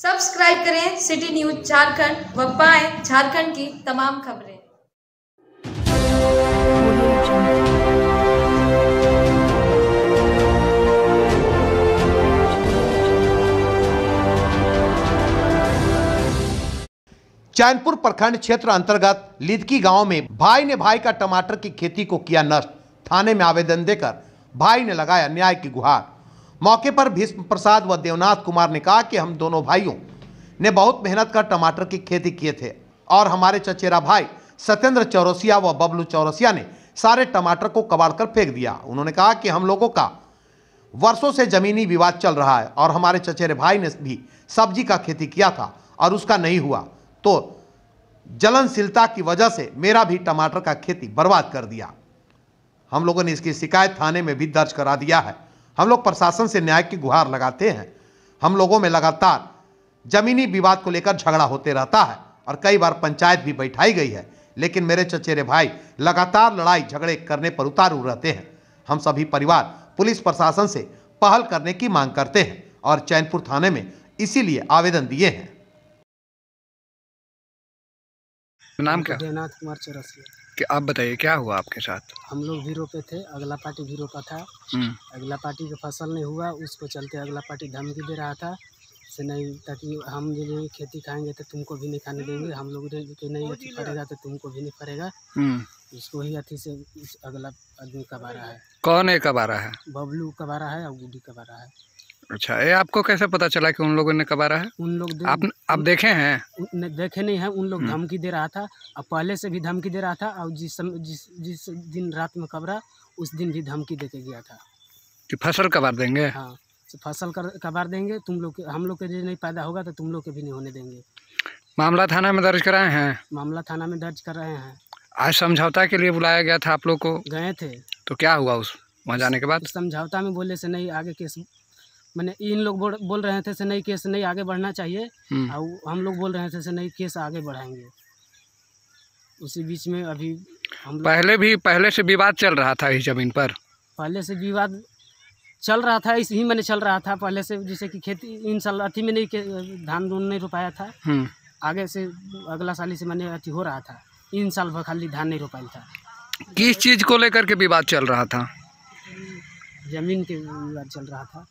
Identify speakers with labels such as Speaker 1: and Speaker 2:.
Speaker 1: Subscribe करें city news Jharkhand व पाएँ झारखंड की तमाम खबरें।
Speaker 2: चैनपुर प्रखंड क्षेत्र अंतर्गत लिदकी गाँव में भाई ने भाई का टमाटर की खेती को किया नष्ट। थाने में आवेदन देकर भाई ने लगाया न्याय की गुहार। मौके पर भीष्म प्रसाद व देवनाथ कुमार ने कहा कि हम दोनों भाइयों ने बहुत मेहनत कर टमाटर की खेती किए थे और हमारे चचेरा भाई सत्येंद्र चौरसिया व बबलू चौरसिया ने सारे टमाटर को कबाड़ कर फेंक दिया। उन्होंने कहा कि हम लोगों का वर्षों से जमीनी विवाद चल रहा है और हमारे चचेरे भाई ने भी सब्ज़ी का खेती किया था और उसका नहीं हुआ तो जलनशीलता की वजह से मेरा भी टमाटर का खेती बर्बाद कर दिया। हम लोगों ने इसकी शिकायत थाने में भी दर्ज करा दिया है। हम लोग प्रशासन से न्याय की गुहार लगाते हैं। हम लोगों में लगातार जमीनी विवाद को लेकर झगड़ा होते रहता है और कई बार पंचायत भी बैठाई गई है। लेकिन मेरे चचेरे भाई लगातार लड़ाई झगड़े करने पर उतारू रहते हैं। हम सभी परिवार पुलिस प्रशासन से पहल करने की मांग करते हैं और चैनपुर थाने में इसीलिए आवेदन दिए हैं।
Speaker 3: नाम क्या?
Speaker 4: कुमार चौरसिया।
Speaker 3: कि आप बताइए क्या हुआ आपके साथ?
Speaker 4: हम लोग भी रोपे थे अगला पार्टी भी रोपा था।
Speaker 3: हम्म,
Speaker 4: अगला पार्टी का फ़सल नहीं हुआ उसको चलते अगला पार्टी धमकी दे रहा था। से नहीं ताकि हम जो है खेती खाएँगे तो तुमको भी नहीं खाने देंगे। हम लोग के नहीं अथी फरेगा तो तुमको भी नहीं फरेगा
Speaker 3: हम्म।
Speaker 4: उसको ही अथी से इस अगला आदमी कबारा है।
Speaker 3: कौन एक कबारा है?
Speaker 4: बबलू कबारा है और गुड्डी कबारा है।
Speaker 3: अच्छा ये आपको कैसे पता चला कि उन लोगों ने कबारा है?
Speaker 4: उन लोग
Speaker 3: आप आप देखे हैं?
Speaker 4: ने- देखे नहीं है उन लोग
Speaker 3: हम्म।
Speaker 4: धमकी दे रहा था और पहले से भी धमकी दे रहा था और जिस सम, जिस जिस दिन रात में कबरा उस दिन भी धमकी दे के गया था।
Speaker 3: कि फ़सल कबार देंगे?
Speaker 4: हाँ तो फ़सल कर कबार देंगे तुम लोग हम लोग के जो नहीं पैदा होगा तो तुम लोग के भी नहीं होने देंगे।
Speaker 3: मामला थाना में दर्ज कराए हैं?
Speaker 4: मामला थाना में दर्ज कर रहे हैं।
Speaker 3: आज समझौता के लिए बुलाया गया था आप लोग को?
Speaker 4: गए थे।
Speaker 3: तो क्या हुआ उस वहाँ जाने के बाद?
Speaker 4: समझौता में बोले से नहीं आगे केस मैंने इन लोग बोल रहे थे से नहीं केस नहीं आगे बढ़ना चाहिए।
Speaker 3: हम्म,
Speaker 4: और हम लोग बोल रहे थे से नहीं केस आगे बढ़ाएँगे। उसी बीच में अभी हम
Speaker 3: पहले भी पहले से विवाद चल रहा था इस ज़मीन पर।
Speaker 4: पहले से विवाद चल रहा था इसी मैंने चल रहा था। पहले से जैसे कि खेती इन साल अथी में नहीं धान धून नहीं रोपाया था।
Speaker 3: हम्म,
Speaker 4: आगे से अगला साल से मैंने अथी हो रहा था। इन साल भर खाली धान नहीं रोपाया था।
Speaker 3: किस चीज़ को लेकर के विवाद चल रहा था?
Speaker 4: ज़मीन के विवाद चल रहा था।